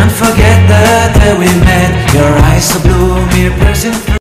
Can't forget the day we met. Your eyes so blue, me piercing through.